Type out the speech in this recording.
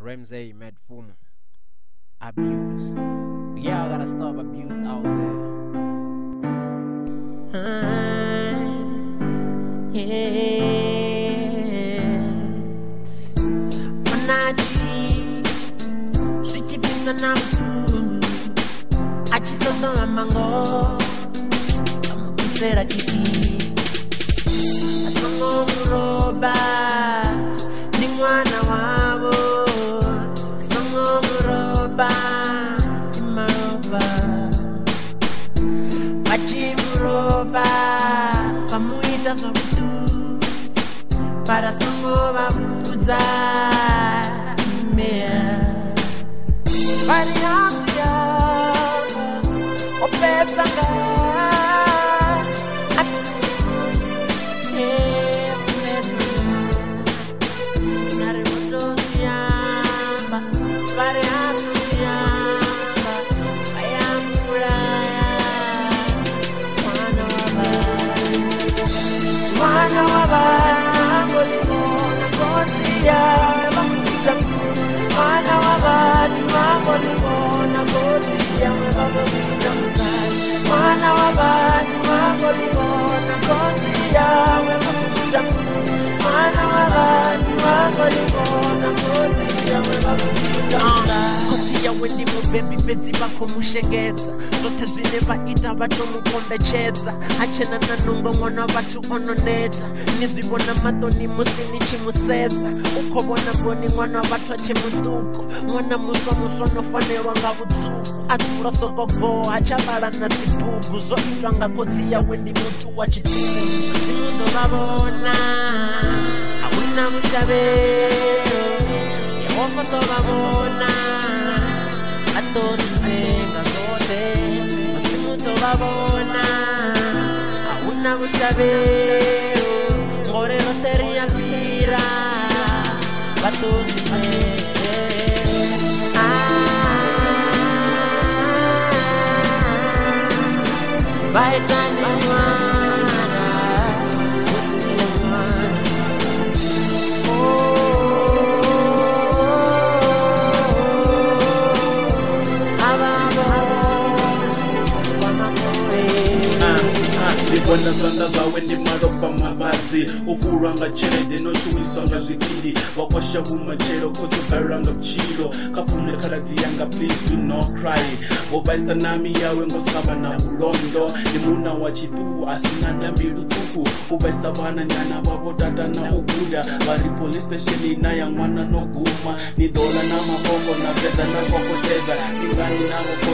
Ramzeey Mad Fhumu. Abuse. Yeah, I gotta stop abuse out there. Ah, yeah. Manaji, suchipisa na mtu, achitoto amango, amukusera chipi, asongo parasongo vabuza, yawe bakuta Mwana wa bantu mambo limona kosi yawe bakuta msali Mwana wa bantu Yawe ndi mubebi bedzi vakumushengedza zvote zvine vaita vatomukombechedza achena na nungo mwana vatu ononeta nizivona matoni musi nichimusedza ukhovona mboni mwana vatu achemuduko mwana muswa muswa nofanelwa nga vutsuku adzula sogogo achavala na dzibhuku zvoitwa nga kosi yawe ndi mutu wa chituku zinondovavona hauna mushavero yehova tovavona atozizenga zote vaitani mwana wana zwanḓa zwawe ndi malofha mavhadzi. U fhulwa nga tshelede no tshuwiswa nga zwikili. Wa kwasha vhumatshelo khotsi balelwa nga vhutshilo. Kha fune khaladzi yanga please do not cry. Wo vhaisa nami yawe ngo savha na ulondo ndi munna wa tshiṱuhu a sina na mbilu ṱhukhu. U vhaisa vhana nyana vhavho tata na u guda. Vha ri police station na ya ṅwana no guma. Ni ḓola na mafoko na fhedza na kokotedza ni ngani na mafoko